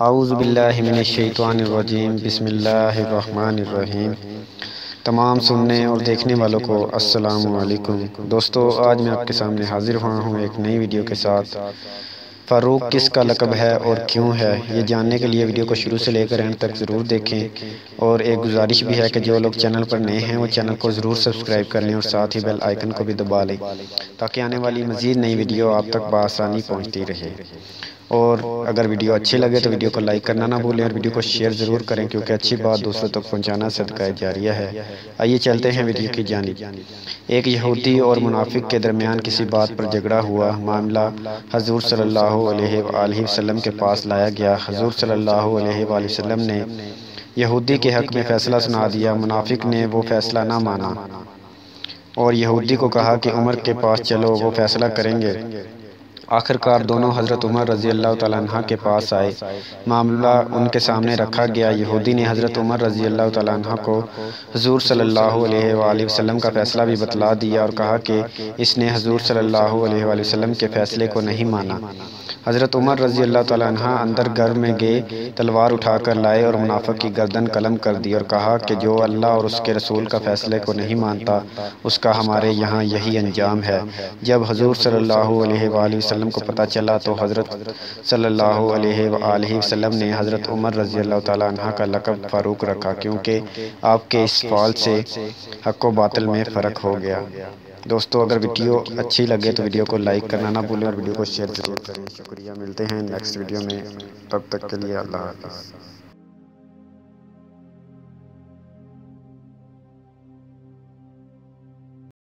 اعوذ باللہ من الشیطان الرجیم بسم اللہ الرحمن الرحیم۔ تمام سننے اور دیکھنے والوں کو السلام علیکم۔ دوستو آج میں آپ کے سامنے حاضر ہوا ہوں ایک نئی ویڈیو کے ساتھ۔ فاروق کس کا لقب ہے اور کیوں ہے؟ یہ جاننے کے لیے ویڈیو کو شروع سے لے کر اینڈ تک ضرور دیکھیں۔ اور ایک گزارش بھی ہے کہ جو لوگ چینل پر نئے ہیں وہ چینل کو ضرور سبسکرائب کر لیں اور ساتھ ہی بیل آئیکن کو بھی دبا لیں۔ تاکہ آنے والی مزید نئی ویڈیو آپ تک بآسانی پہنچتی رہے اور اگر ویڈیو اچھی لگے تو ویڈیو کو لائک کرنا نہ بھولیں اور ویڈیو کو شیئر ضرور کریں کیونکہ اچھی بات دوسروں تک پہنچانا صدقہ جاریہ ہے۔ آئیے چلتے ہیں ویڈیو کی جانب۔ ایک یہودی اور منافق کے درمیان کسی بات پر جھگڑا ہوا معاملہ حضور صلی اللہ علیہ وآلہ وسلم کے پاس لایا گیا۔ حضور صلی اللہ علیہ وآلہ وسلم نے یہودی کے حق میں فیصلہ سنا دیا۔ منافق نے وہ فیصلہ نہ مانا اور یہودی کو کہا کہ عمر کے پاس چلو، وہ فیصلہ کریں گے۔ آخر کار دونوں حضرت عمر رضی اللہ تعالیٰ عنہ کے پاس آئے۔ معاملہ ان کے سامنے رکھا گیا۔ یہودی نے حضرت عمر رضی اللہ تعالیٰ عنہ کو حضور صلی اللہ علیہ وآلہ وسلم کا فیصلہ بھی بتلا دیا اور کہا کہ اس نے حضور صلی اللہ علیہ وآلہ وسلم کے فیصلے کو نہیں مانا۔ حضرت عمر رضی اللہ تعالیٰ عنہ اندر گھر میں گئے، تلوار اٹھا کر لائے اور منافق کی گردن قلم کر دی اور کہا کہ جو اللہ اور اس کے رسول کا فیصلے کو نہیں مانتا، اس کا ہمارے یہاں یہی انجام ہے۔ جب حضور صلی اللہ علیہ وآلہ وسلم کو پتہ چلا تو حضرت صلی اللہ علیہ وآلہ وسلم نے حضرت عمر رضی اللہ تعالیٰ عنہ کا لقب فاروق رکھا کیونکہ آپ کے اس فال سے حق و باطل میں فرق ہو گیا۔ دوستو، اگر ویڈیو اچھی لگے تو ویڈیو کو لائک کرنا نہ بھولیں اور ویڈیو کو شیئر ضرور کریں۔ شکریہ، ملتے ہیں نیکسٹ ویڈیو میں۔ تب تک کے لیے اللہ حافظ۔